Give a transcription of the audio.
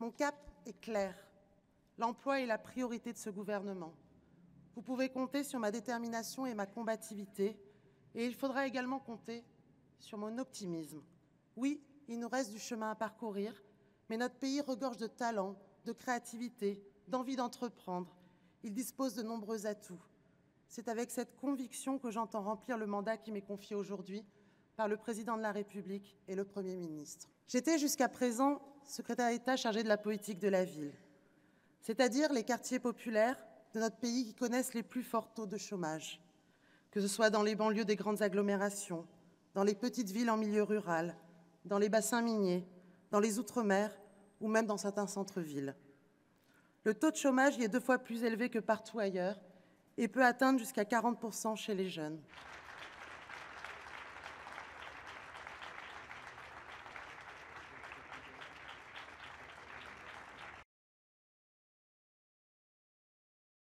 Mon cap est clair. L'emploi est la priorité de ce gouvernement. Vous pouvez compter sur ma détermination et ma combativité, et il faudra également compter sur mon optimisme. Oui, il nous reste du chemin à parcourir, mais notre pays regorge de talent, de créativité, d'envie d'entreprendre. Il dispose de nombreux atouts. C'est avec cette conviction que j'entends remplir le mandat qui m'est confié aujourd'hui par le Président de la République et le Premier ministre. J'étais jusqu'à présent secrétaire d'État chargé de la politique de la ville, c'est-à-dire les quartiers populaires de notre pays qui connaissent les plus forts taux de chômage, que ce soit dans les banlieues des grandes agglomérations, dans les petites villes en milieu rural, dans les bassins miniers, dans les outre-mer ou même dans certains centres-villes. Le taux de chômage y est deux fois plus élevé que partout ailleurs et peut atteindre jusqu'à 40% chez les jeunes.